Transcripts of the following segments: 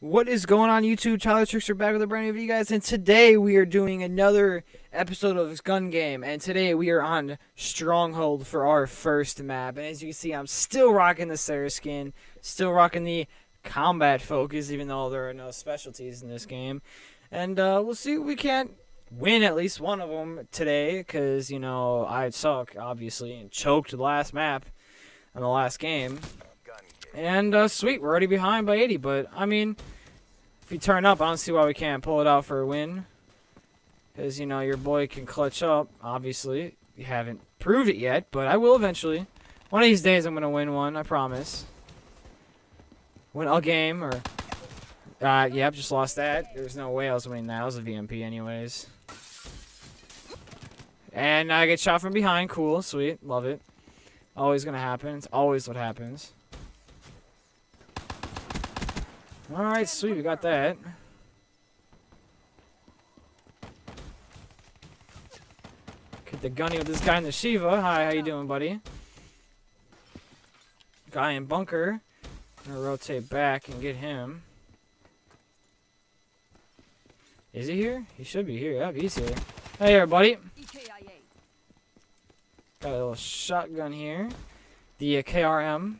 What is going on YouTube? Tyler Trickster back with a brand new video, guys. And today we are doing another episode of gun game. And today we are on Stronghold for our first map. And as you can see, I'm still rocking the Seraph skin, still rocking the combat focus, even though there are no specialties in this game. And uh, we'll see if we can't win at least one of them today, because you know I suck, obviously, and choked the last map in the last game. And uh, sweet, we're already behind by 80. But I mean, if we turn up, I don't see why we can't pull it out for a win. Because you know your boy can clutch up. Obviously, you haven't proved it yet, but I will eventually. One of these days, I'm gonna win one. I promise. Win a game or. Uh, yep, just lost that. There's no way I was winning that. I was a VMP anyways. And I get shot from behind. Cool, sweet, love it. Always gonna happen. It's always what happens. Alright, sweet, we got that. Get the gunny with this guy in the Shieva. Hi, how you doing, buddy? Guy in bunker. Gonna rotate back and get him. Is he here? He should be here. Yep, he's here. Hey there, buddy. Got a little shotgun here. The uh, KRM.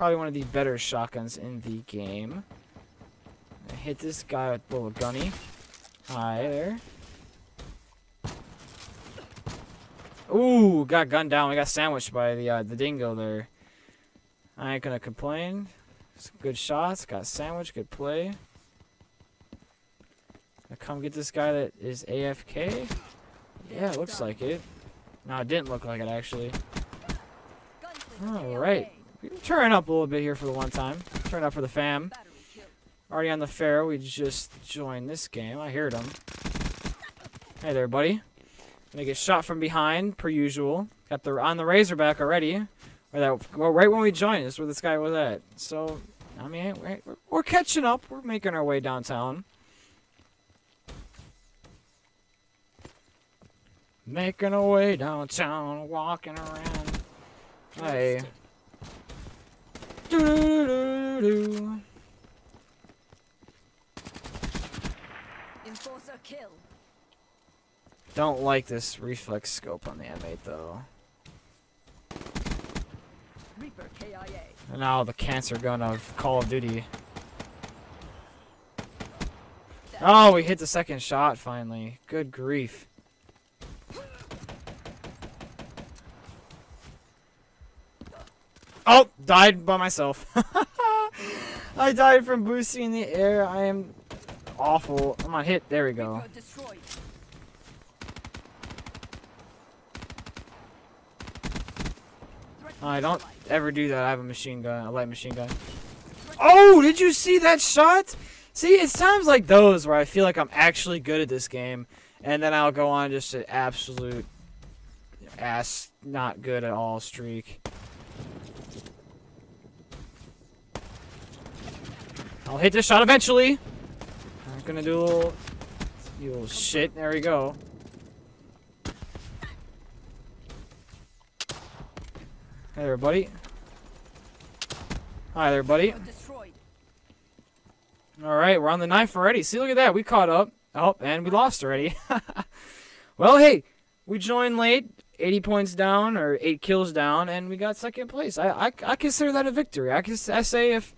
Probably one of the better shotguns in the game. I hit this guy with little gunny. Hi there. Ooh, got gunned down. We got sandwiched by the uh, the dingo there. I ain't gonna complain. Some good shots. Got sandwiched. Good play. I come get this guy that is AFK. Yeah, looks like it. No, it didn't look like it actually. All right. Turn up a little bit here for the one time. Turn up for the fam. Already on the fair. We just joined this game. I heard him. Hey there, buddy. Gonna get shot from behind, per usual. Got the on the Razorback already. Where that, well, right when we joined, is where this guy was at. So, I mean, we're, we're catching up. We're making our way downtown. Making our way downtown, walking around. Hey. Do do do. Enforcer kill. Don't like this reflex scope on the M8 though. Reaper KIA. And now the cancer gun of Call of Duty. Oh, we hit the second shot finally. Good grief. Oh, died by myself. I died from boosting in the air. I am awful. I'm on hit. There we go. Reaper destroyed. Threat I don't ever do that. I have a machine gun, a light machine gun. Oh, did you see that shot? See, it's times like those where I feel like I'm actually good at this game, and then I'll go on just an absolute ass, not good at all streak. I'll hit this shot eventually. I'm gonna do a little, you little shit. There we go. Hey there, buddy. Hi there, buddy. All right, we're on the knife already. See, look at that. We caught up. Oh, and we lost already. well, hey, we joined late, 80 points down or 8 kills down, and we got second place. I I, I consider that a victory. I, I say if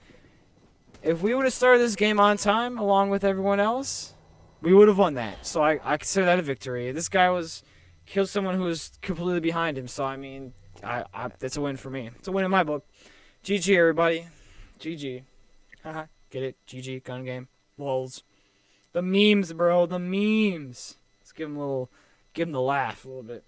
if we would have started this game on time along with everyone else, we would have won that. So I, I consider that a victory. This guy was killed someone who was completely behind him. So I mean, I, I that's a win for me. It's a win in my book. GG everybody. GG. Haha. Get it? GG gun game. Lols. The memes, bro. The memes. Let's give him a little, give him the laugh a little bit.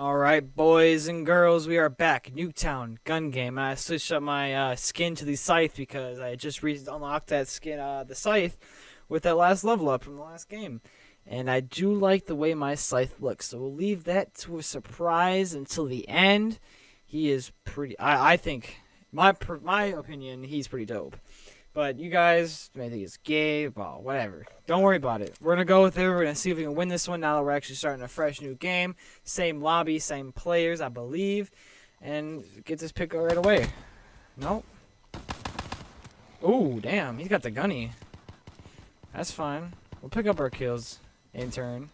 All right, boys and girls, we are back. Nuketown gun game. I switched up my uh, skin to the scythe because I just re- unlocked that skin, uh, the scythe, with that last level up from the last game. And I do like the way my scythe looks, so we'll leave that to a surprise until the end. He is pretty. I, I think my my opinion, he's pretty dope. But you guys may think it's gay, well, whatever. Don't worry about it. We're gonna go with it. We're gonna see if we can win this one now that we're actually starting a fresh new game. Same lobby, same players, I believe. And get this pick right away. Nope. Ooh, damn, he's got the gunny. That's fine. We'll pick up our kills in turn.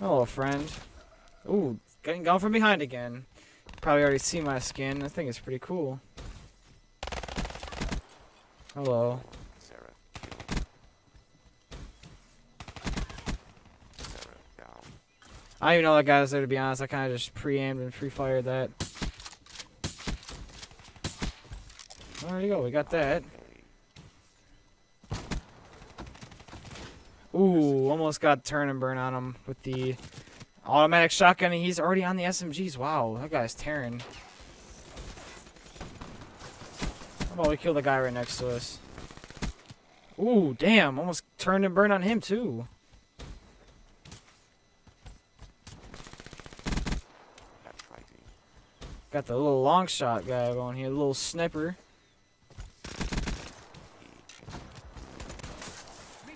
Hello, friend. Ooh, getting gone from behind again. Probably already see my skin. I think it's pretty cool. Hello. Sarah. Sarah. I don't even know that guy was there to be honest. I kind of just pre-aimed and free-fired that. There you go. We got that. Ooh, almost got turn and burn on him with the automatic shotgun. And he's already on the SMGs. Wow, that guy's tearing. How about we kill the guy right next to us? Ooh, damn. Almost turned and burned on him, too. Got the little long shot guy going here, little sniper.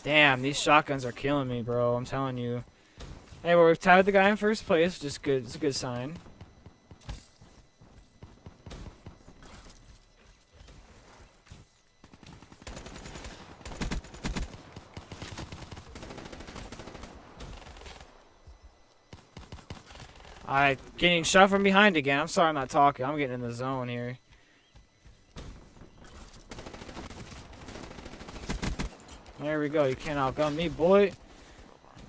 Damn, these shotguns are killing me, bro. I'm telling you. Hey, well, we've tied the guy in first place, is good. It's a good sign. I getting shot from behind again. I'm sorry I'm not talking. I'm getting in the zone here. There we go. You can't outgun me, boy.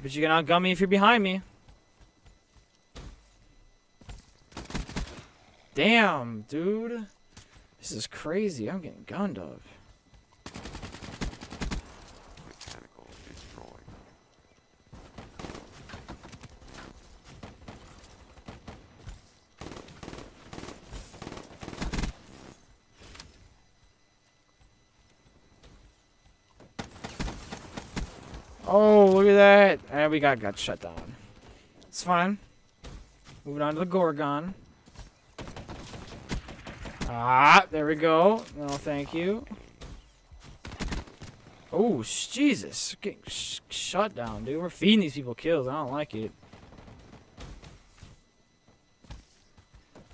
But you can outgun me if you're behind me. Damn, dude. This is crazy. I'm getting gunned up. Oh, look at that. And we got got shut down. It's fine. Moving on to the Gorgon. Ah, there we go. No, thank you. Oh, Jesus. Getting sh shut down, dude. We're feeding these people kills. I don't like it.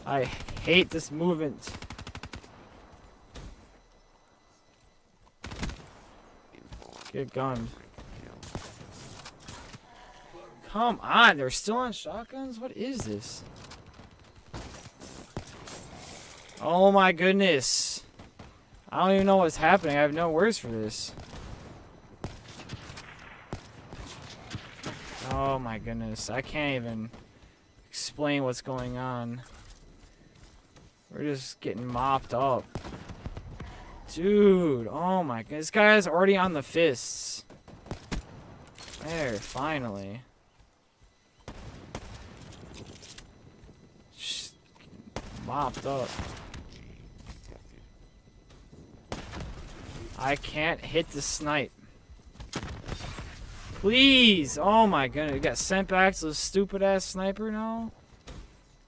I hate this movement. Get gunned. Come on, they're still on shotguns? What is this? Oh my goodness. I don't even know what's happening. I have no words for this. Oh my goodness. I can't even explain what's going on. We're just getting mopped up. Dude, oh my god. This guy's already on the fists. There, finally. Just mopped up. I can't hit the snipe. Please! Oh my goodness, we got sent back to the stupid ass sniper now?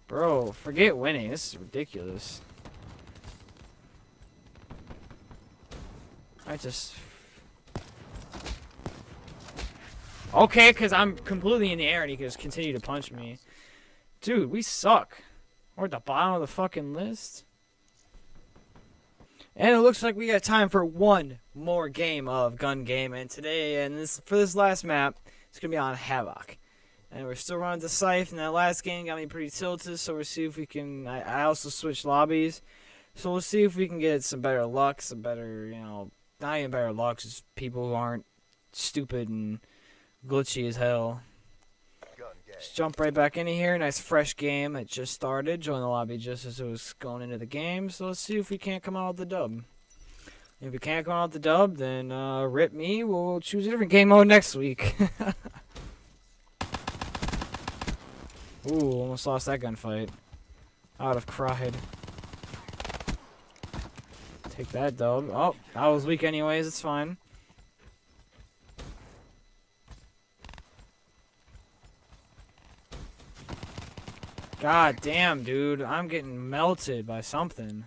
Bro, forget winning. This is ridiculous. I just. Okay, because I'm completely in the air and he can just continue to punch me. Dude, we suck. We're at the bottom of the fucking list. And it looks like we got time for one more game of gun game. And today, and this for this last map, it's gonna be on Havoc. And we're still running the Scythe. And that last game got me pretty tilted, so we'll see if we can. I, I also switched lobbies, so we'll see if we can get some better luck, some better, you know, not even better luck, just people who aren't stupid and glitchy as hell. Just jump right back into here. Nice fresh game. It just started. Join the lobby just as it was going into the game. So let's see if we can't come out with the dub. If we can't come out with the dub, then uh, rip me. We'll choose a different game mode next week. Ooh, almost lost that gunfight. I would have cried. Take that dub. Oh, that was weak anyways. It's fine. God damn, dude. I'm getting melted by something.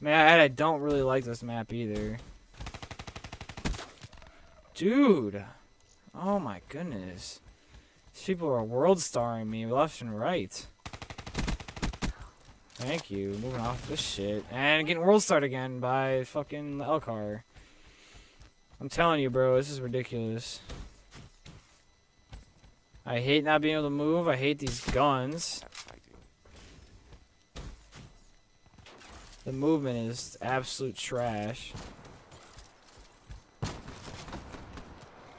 Man, I don't really like this map either. Dude. Oh my goodness. These people are world starring me left and right. Thank you. Moving off this shit. And getting world starred again by fucking L-CAR. I'm telling you, bro, this is ridiculous. I hate not being able to move. I hate these guns. The movement is absolute trash.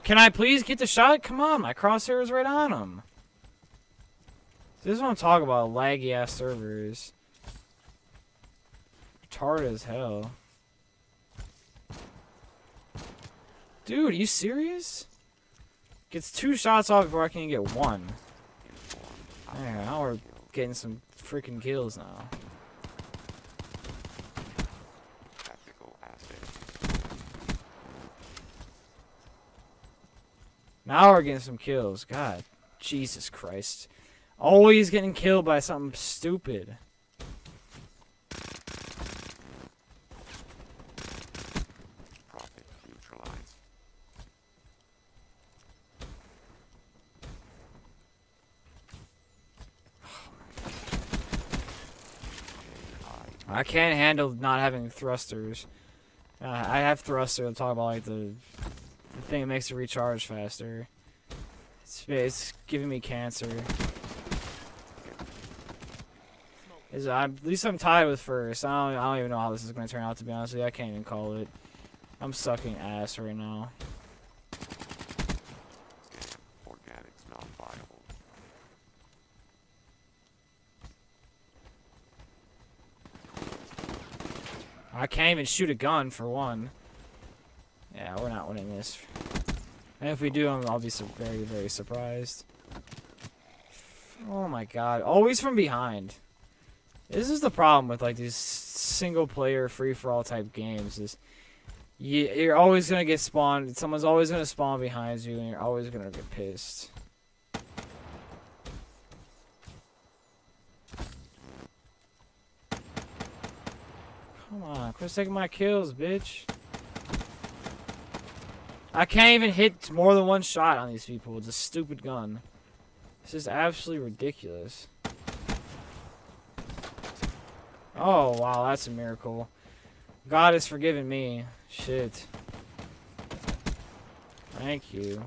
Can I please get the shot? Come on, my crosshair is right on him. This is what I'm talking about, laggy ass servers. Retarded as hell. Dude, are you serious? Gets two shots off before I can get one. Now we're getting some freaking kills now. Now we're getting some kills. God, Jesus Christ. Always getting killed by something stupid. Can't handle not having thrusters. Uh, I have thruster. I'm talking about like the, the thing that makes it recharge faster. It's, it's giving me cancer. Is I'm, at least I'm tied with first. I don't, I don't even know how this is going to turn out. To be honest with you, I can't even call it. I'm sucking ass right now. I can't even shoot a gun for one. Yeah, we're not winning this. And if we do, I'm- I'll be very, very surprised. Oh my god. Always from behind. This is the problem with like these single player free for all type games is you're always gonna get spawned. Someone's always gonna spawn behind you, and you're always gonna get pissed. Come on, quit taking my kills, bitch. I can't even hit more than one shot on these people with this stupid gun. This is absolutely ridiculous. Oh, wow, that's a miracle. God has forgiven me. Shit. Thank you.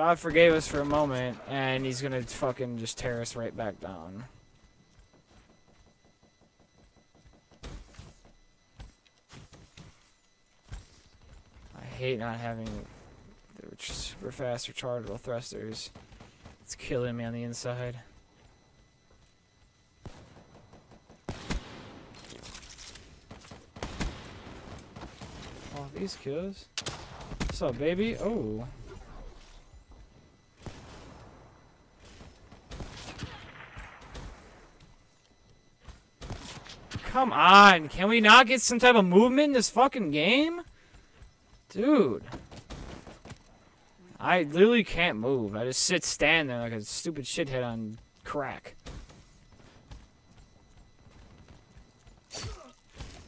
God forgave us for a moment, and he's gonna fucking just tear us right back down. I hate not having the super fast rechargeable thrusters. It's killing me on the inside. Oh, these kills. What's up, baby? Oh. Come on, can we not get some type of movement in this fucking game? Dude. I literally can't move. I just sit stand there like a stupid shithead on crack.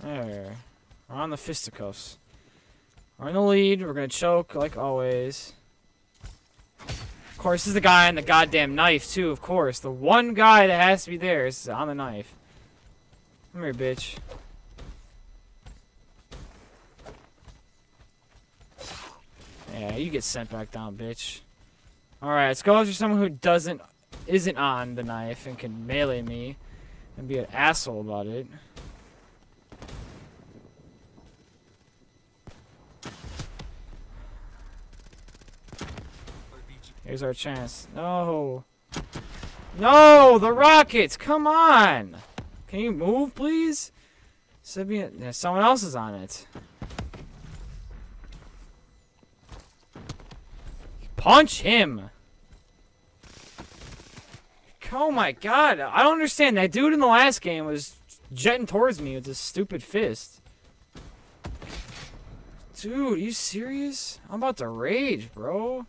There. We're on the fisticuffs. We're in the lead. We're gonna choke like always. Of course, this is the guy on the goddamn knife too. Of course, the one guy that has to be there is on the knife. Come here, bitch. Yeah, you get sent back down, bitch. Alright, let's go after someone who doesn't isn't on the knife and can melee me and be an asshole about it. Here's our chance. No. No, the rockets. Come on. Can you move, please? Sibian, someone else is on it. Punch him. Oh my god. I don't understand. That dude in the last game was jetting towards me with his stupid fist. Dude, are you serious? I'm about to rage, bro.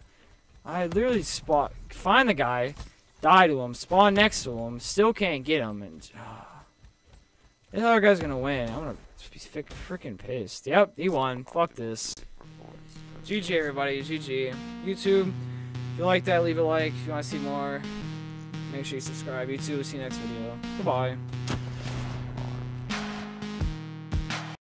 I literally spot find the guy, die to him, spawn next to him, still can't get him, and ah. This other guy's gonna win. I'm gonna be freaking pissed. Yep, he won. Fuck this. GG everybody, GG. YouTube, if you like that, leave a like. If you want to see more, make sure you subscribe. YouTube, see you next video. Goodbye.